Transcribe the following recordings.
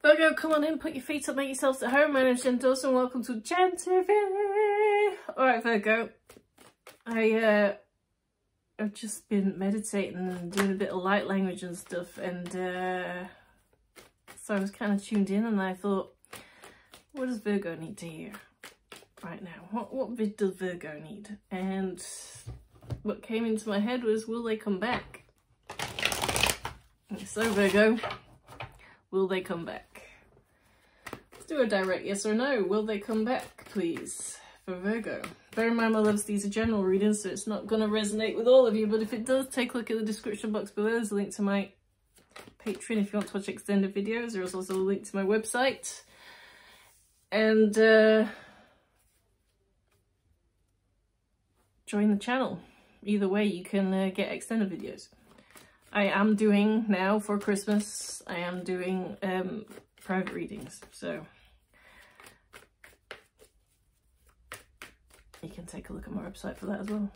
Virgo, come on in, put your feet up, make yourselves at home. My name's Jen Dawson, welcome to Jen TV. Alright, Virgo. I, uh, I've just been meditating and doing a bit of light language and stuff, and, uh, so I was kind of tuned in and I thought, what does Virgo need to hear right now? What, what bit does Virgo need? And what came into my head was, will they come back? So Virgo, will they come back? Let's do a direct yes or no. Will they come back, please, for Virgo? Bear in mind, my loves, these are general readings, so it's not going to resonate with all of you, but if it does, take a look at the description box below. There's a link to my Patreon if you want to watch extended videos. There's also a link to my website. And uh, join the channel. Either way, you can uh, get extended videos. I am doing now for Christmas, I am doing um, private readings, so you can take a look at my website for that as well.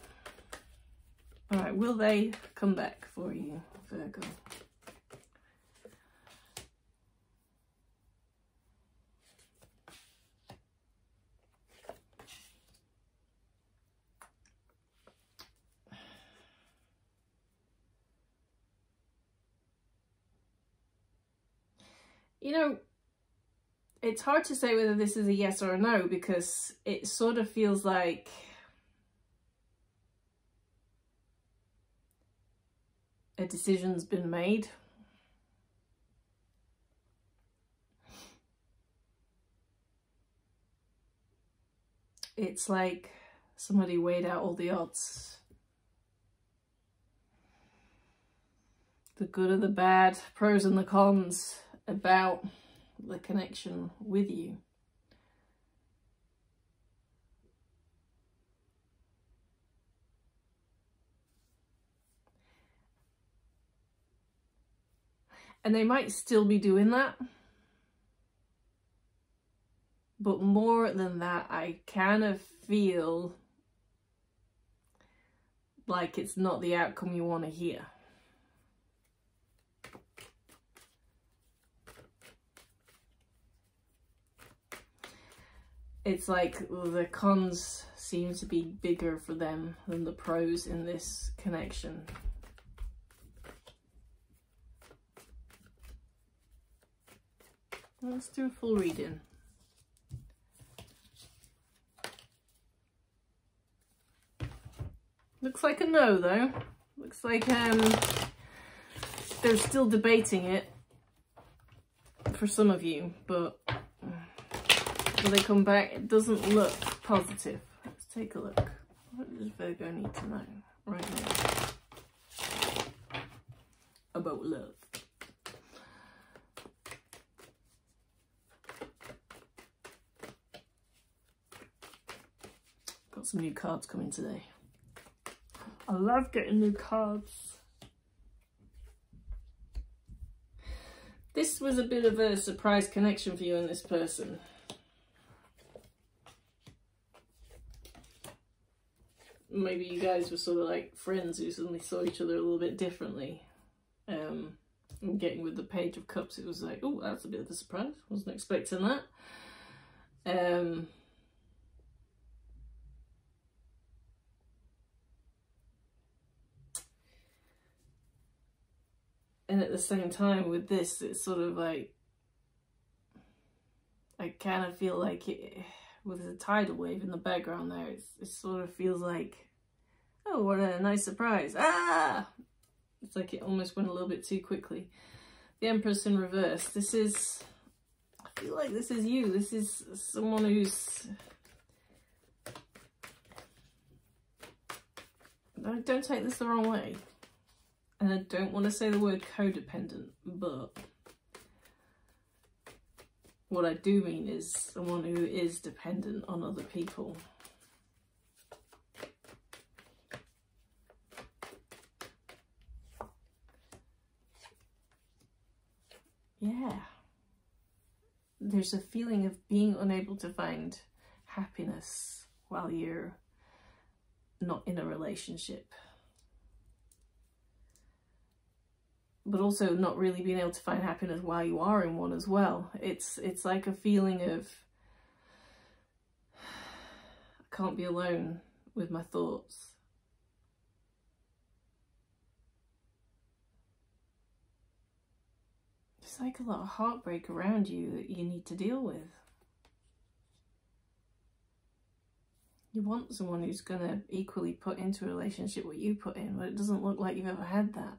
Alright, will they come back for you, Virgo? You know, it's hard to say whether this is a yes or a no because it sort of feels like a decision's been made. It's like somebody weighed out all the odds. The good and the bad, pros and the cons about the connection with you. And they might still be doing that. But more than that, I kind of feel like it's not the outcome you want to hear. It's like the cons seem to be bigger for them than the pros in this connection. Let's do a full reading. Looks like a no though. Looks like um, they're still debating it for some of you, but when they come back, it doesn't look positive. Let's take a look. What does Virgo need to know right now about love? Got some new cards coming today. I love getting new cards. This was a bit of a surprise connection for you and this person. Maybe you guys were sort of like friends who suddenly saw each other a little bit differently. Um, and getting with the Page of Cups, it was like, oh, that's a bit of a surprise. Wasn't expecting that. Um, and at the same time with this, it's sort of like, I kind of feel like it with the tidal wave in the background there, it sort of feels like, oh, what a nice surprise. Ah! It's like it almost went a little bit too quickly. The Empress in reverse. This is, I feel like this is you. This is someone who's, don't take this the wrong way. And I don't want to say the word codependent, but what I do mean is someone who is dependent on other people. Yeah. There's a feeling of being unable to find happiness while you're not in a relationship. But also not really being able to find happiness while you are in one as well. It's it's like a feeling of I can't be alone with my thoughts. It's like a lot of heartbreak around you that you need to deal with. You want someone who's going to equally put into a relationship what you put in, but it doesn't look like you've ever had that.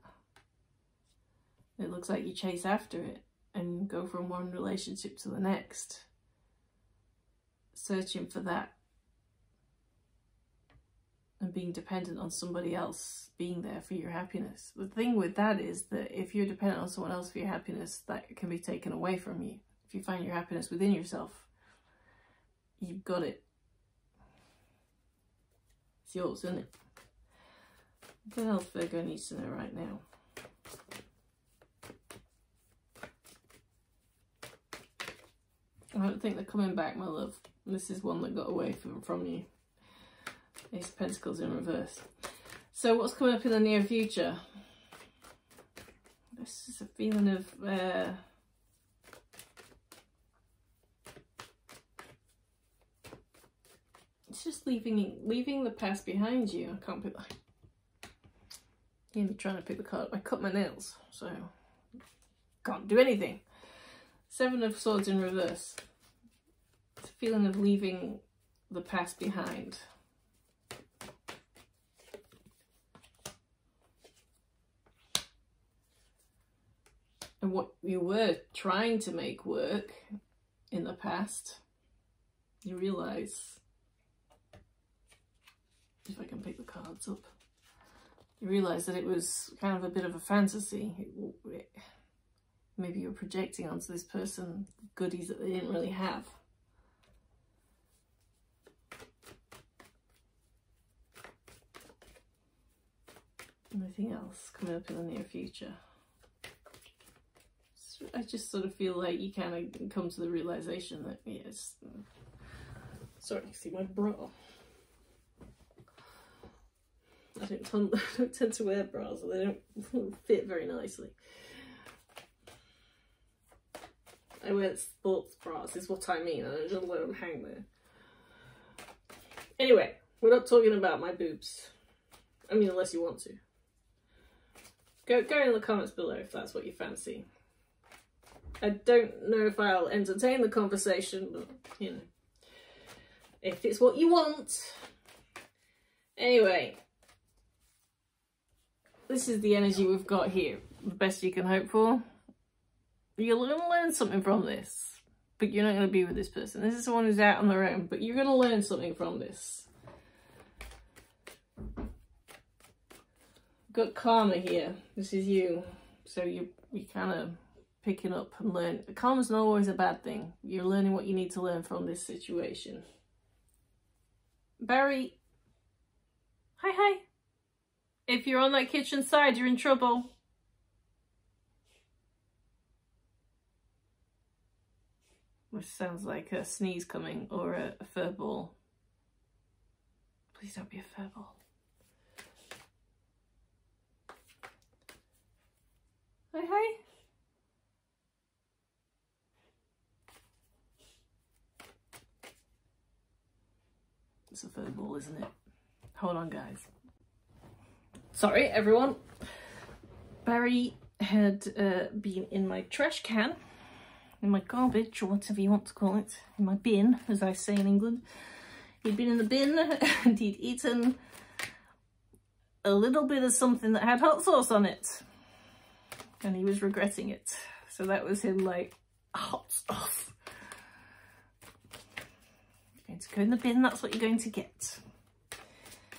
It looks like you chase after it and go from one relationship to the next, searching for that and being dependent on somebody else being there for your happiness. The thing with that is that if you're dependent on someone else for your happiness, that can be taken away from you. If you find your happiness within yourself, you've got it. It's yours, isn't it? What else Virgo needs to know right now? I don't think they're coming back, my love. This is one that got away from, from you. Ace of Pentacles in reverse. So what's coming up in the near future? This is a feeling of... Uh, it's just leaving leaving the past behind you. I can't put... Yeah, me trying to pick the card. I cut my nails, so can't do anything. Seven of Swords in reverse. Feeling of leaving the past behind. And what you were trying to make work in the past, you realise, if I can pick the cards up, you realise that it was kind of a bit of a fantasy. It, it, maybe you're projecting onto this person goodies that they didn't really have. Anything else coming up in the near future? I just sort of feel like you kind of come to the realization that, yes, mm, sorry, see my bra. I don't, I don't tend to wear bras, so they don't fit very nicely. I wear sports bras is what I mean. I don't let them hang there. Anyway, we're not talking about my boobs. I mean, unless you want to. Go, go in the comments below if that's what you fancy. I don't know if I'll entertain the conversation, but, you know, if it's what you want. Anyway, this is the energy we've got here. The best you can hope for you're going to learn something from this, but you're not going to be with this person. This is someone who's out on their own, but you're going to learn something from this. Got karma here. This is you. So you you kind of picking up and learn. Karma's not always a bad thing. You're learning what you need to learn from this situation. Barry. Hi, hi. If you're on that kitchen side, you're in trouble. Which sounds like a sneeze coming or a, a fur ball. Please don't be a fur ball. Hi. It's a fur ball, isn't it? Hold on, guys. Sorry, everyone. Barry had uh, been in my trash can in my garbage or whatever you want to call it, in my bin, as I say in England. He'd been in the bin and he'd eaten a little bit of something that had hot sauce on it. And he was regretting it. So that was him like, hot. You're going to go in the bin, that's what you're going to get.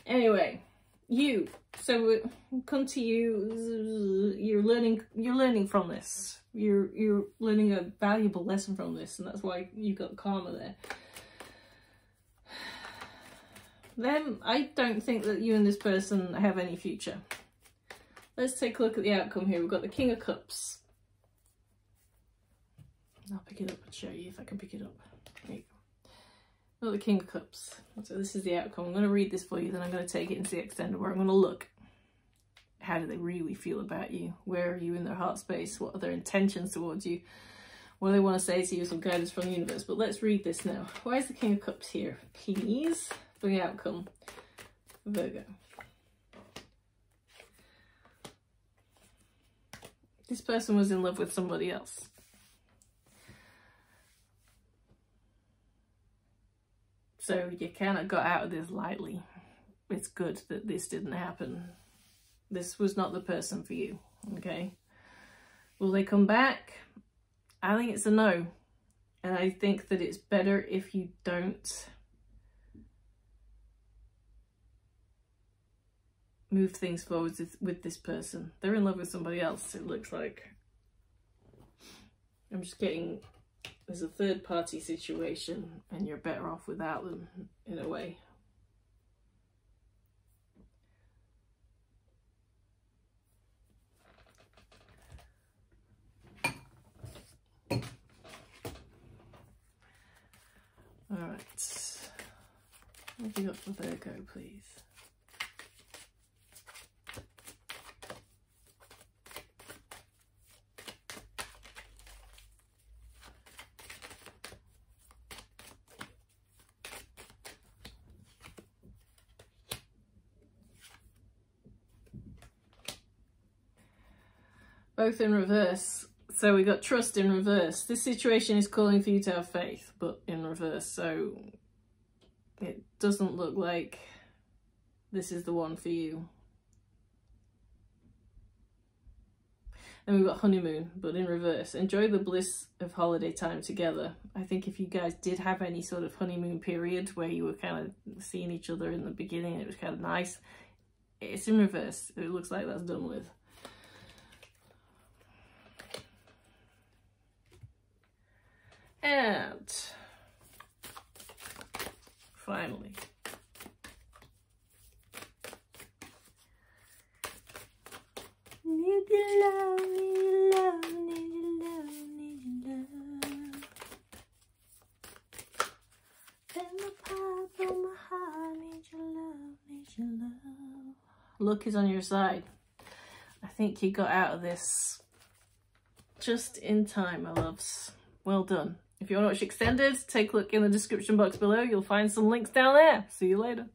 Anyway, you. So come to you, you're learning, you're learning from this you're you're learning a valuable lesson from this and that's why you got karma there then I don't think that you and this person have any future let's take a look at the outcome here we've got the king of cups I'll pick it up and show you if I can pick it up there you go got the king of cups so this is the outcome I'm going to read this for you then I'm going to take it into the extender where I'm going to look how do they really feel about you? Where are you in their heart space? What are their intentions towards you? What do they want to say to you? Some guidance from the universe. But let's read this now. Why is the King of Cups here? Please, the outcome. Virgo. This person was in love with somebody else. So you kind of got out of this lightly. It's good that this didn't happen. This was not the person for you, okay? Will they come back? I think it's a no. And I think that it's better if you don't move things forward with this person. They're in love with somebody else, it looks like. I'm just getting, there's a third party situation and you're better off without them in a way. All right. What have you got for Virgo, please? Both in reverse. So we got trust in reverse. This situation is calling for you to have faith, but in reverse. So it doesn't look like this is the one for you. Then we've got honeymoon, but in reverse. Enjoy the bliss of holiday time together. I think if you guys did have any sort of honeymoon period where you were kind of seeing each other in the beginning, it was kind of nice. It's in reverse. It looks like that's done with. And finally, need love, need love, need love, need love. And the of my heart, need your love, need love. Is on your side. I think you got out of this just in time, my loves. Well done. If you want to watch extended, take a look in the description box below. You'll find some links down there. See you later.